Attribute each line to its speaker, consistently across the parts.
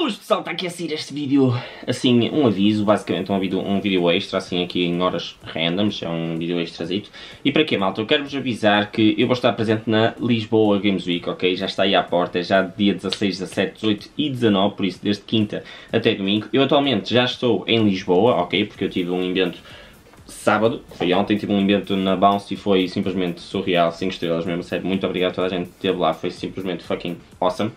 Speaker 1: Boas pessoal, está aqui a sair este vídeo, assim, um aviso, basicamente um vídeo, um vídeo extra, assim, aqui em horas randoms, é um vídeo extrazito. E para quê, malta? Eu quero-vos avisar que eu vou estar presente na Lisboa Games Week, ok? Já está aí à porta, já dia 16, 17, 18 e 19, por isso desde quinta até domingo. Eu atualmente já estou em Lisboa, ok? Porque eu tive um evento sábado, foi ontem, tive um evento na Bounce e foi simplesmente surreal, 5 estrelas mesmo, sério, muito obrigado a toda a gente que esteve lá, foi simplesmente fucking awesome.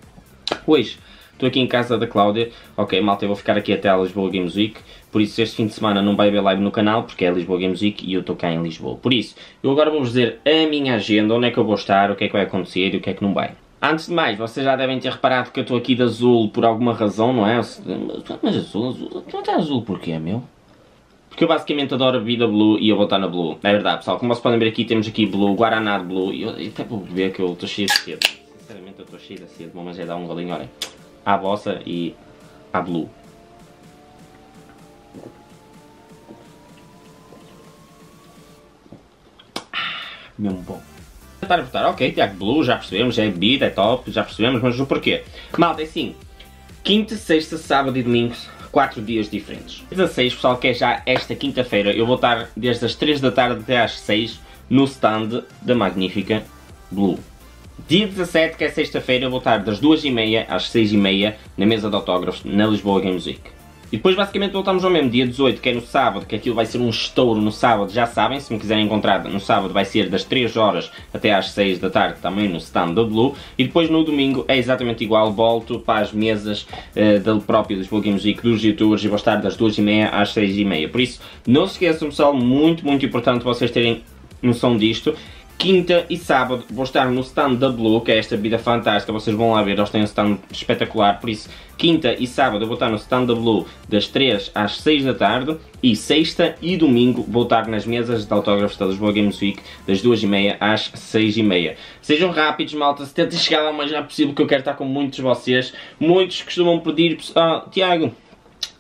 Speaker 1: Hoje, Estou aqui em casa da Cláudia, ok malta, eu vou ficar aqui até a Lisboa Games Week, por isso este fim de semana não vai haver live no canal, porque é Lisboa Games Week e eu estou cá em Lisboa. Por isso, eu agora vou-vos dizer a minha agenda, onde é que eu vou estar, o que é que vai acontecer e o que é que não vai. Antes de mais, vocês já devem ter reparado que eu estou aqui de azul por alguma razão, não é? Mas azul, azul, não está azul porquê, meu? Porque eu basicamente adoro a vida Blue e eu vou estar na Blue. É verdade, pessoal. Como vocês podem ver aqui, temos aqui Blue, Guaraná de Blue. E eu, até vou beber que eu estou cheio de sede. Sinceramente, eu estou cheio de sede. Mas é dar um golinho, olhem à vossa e à blue. Ah, mesmo bom. Tentar votar, ok, Tiago Blue, já percebemos, é bebida, é top, já percebemos, mas o porquê? Malta, é assim, quinta, sexta, sábado e domingo, quatro dias diferentes. 16, pessoal, que é já esta quinta-feira, eu vou estar desde as 3 da tarde até às 6 no stand da magnífica Blue. Dia 17, que é sexta-feira, eu vou estar das 2h30 às 6h30 na mesa de autógrafos na Lisboa Games Week. E depois basicamente voltamos ao mesmo, dia 18, que é no sábado, que aquilo vai ser um estouro no sábado, já sabem, se me quiserem encontrar no sábado vai ser das 3 horas até às 6 da tarde, também no stand da Blue, e depois no domingo é exatamente igual, volto para as mesas uh, da própria Lisboa Games Week dos youtubers e vou estar das 2h30 às 6h30. Por isso, não se esqueçam pessoal, muito, muito importante vocês terem noção disto, Quinta e sábado. Vou estar no stand da Blue, que é esta bebida fantástica, vocês vão lá ver, eles têm um stand espetacular, por isso, quinta e sábado eu vou estar no stand da Blue das 3 às 6 da tarde, e sexta e domingo vou estar nas mesas de autógrafos da Lisboa Games Week, das 2h30 às 6h30. Sejam rápidos, malta, se tentem chegar lá o mais rápido possível, que eu quero estar com muitos de vocês. Muitos costumam pedir, ah, Tiago,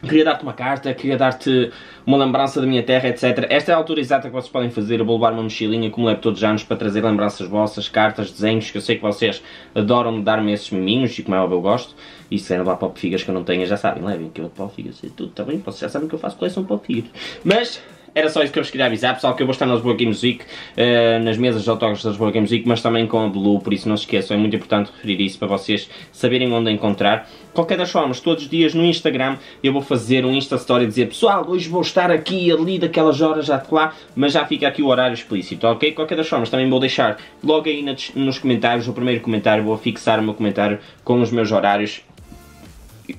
Speaker 1: queria dar-te uma carta, queria dar-te uma lembrança da minha terra, etc. Esta é a altura exata que vocês podem fazer. Eu vou levar uma mochilinha, como levo todos os anos, para trazer lembranças vossas, cartas, desenhos, que eu sei que vocês adoram dar-me esses miminhos, e como é óbvio eu gosto. E se é levar pop figas que eu não tenha, já sabem, levem que eu pop figas e tudo, tá bem? Vocês já sabem que eu faço coleção de pop figas. Mas era só isso que eu vos queria avisar, pessoal, que eu vou estar na Lisboa Games Week, uh, nas mesas de autógrafos da Lisboa Games Week, mas também com a Blue, por isso não se esqueçam, é muito importante referir isso para vocês saberem onde encontrar. Qualquer das formas, todos os dias no Instagram eu vou fazer um Insta Story dizer pessoal, hoje vou estar aqui ali daquelas horas já de lá, mas já fica aqui o horário explícito, ok? Qualquer das formas, também vou deixar logo aí nos comentários, o primeiro comentário, vou fixar o meu comentário com os meus horários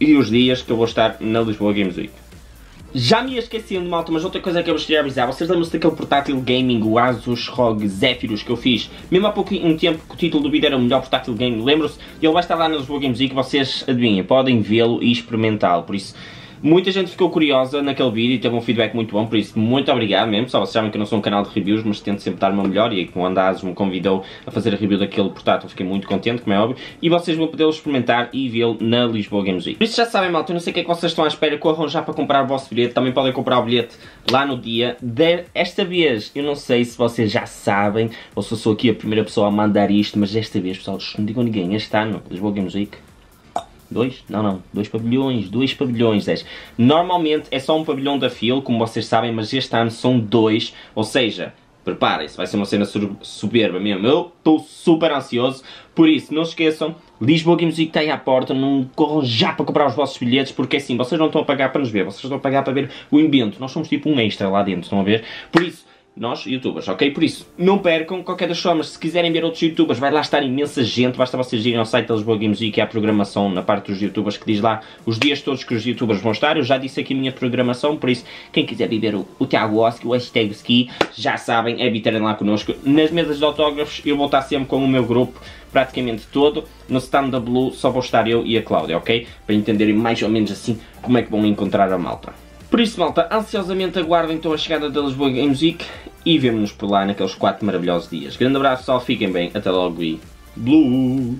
Speaker 1: e os dias que eu vou estar na Lisboa Games Week. Já me esquecendo, malta, mas outra coisa que eu vos queria avisar. Vocês lembram-se daquele portátil gaming, o Asus ROG Zephyrus que eu fiz? Mesmo há pouco um tempo que o título do vídeo era o melhor portátil gaming, lembram-se? Ele vai estar lá na Lisboa Games Week, vocês adivinhem, podem vê-lo e experimentá-lo. Por isso, Muita gente ficou curiosa naquele vídeo e teve um feedback muito bom, por isso muito obrigado mesmo. Só vocês sabem que eu não sou um canal de reviews, mas tento sempre dar o meu melhor e como Andazes me convidou a fazer a review daquele portátil, fiquei muito contente, como é óbvio. E vocês vão poder experimentar e vê-lo na Lisboa Games Week. Por isso já sabem, malta, eu não sei o que é que vocês estão à espera, corram já para comprar o vosso bilhete. Também podem comprar o bilhete lá no dia. Desta vez, eu não sei se vocês já sabem ou se eu sou aqui a primeira pessoa a mandar isto, mas desta vez, pessoal, não digam a ninguém, este ano, Lisboa Games Week Dois? Não, não. Dois pavilhões. Dois pavilhões. Dez. Normalmente é só um pavilhão da FIL, como vocês sabem, mas este ano são dois. Ou seja, preparem-se. Vai ser uma cena soberba mesmo. Eu estou super ansioso. Por isso, não se esqueçam. Lisboa Games Week está aí à porta. Não corram já para comprar os vossos bilhetes, porque assim, vocês não estão a pagar para nos ver. Vocês estão a pagar para ver o invento. Nós somos tipo um extra lá dentro, estão a ver? Por isso, nós, youtubers, ok? Por isso, não percam qualquer das formas. Se quiserem ver outros youtubers, vai lá estar imensa gente. Basta vocês irem ao site da Lisboa Games Week, que é a programação na parte dos youtubers, que diz lá os dias todos que os youtubers vão estar. Eu já disse aqui a minha programação, por isso, quem quiser viver o, o Thiago Oski, o hashtag Ski, já sabem, é habitarem lá connosco. Nas mesas de autógrafos, eu vou estar sempre com o meu grupo, praticamente todo. No stand da Blue, só vou estar eu e a Cláudia, ok? Para entenderem mais ou menos assim como é que vão encontrar a malta. Por isso, malta, ansiosamente aguardem então a chegada da Lisboa Games Week e vemo-nos por lá naqueles 4 maravilhosos dias. Grande abraço, pessoal, fiquem bem, até logo e... Blue!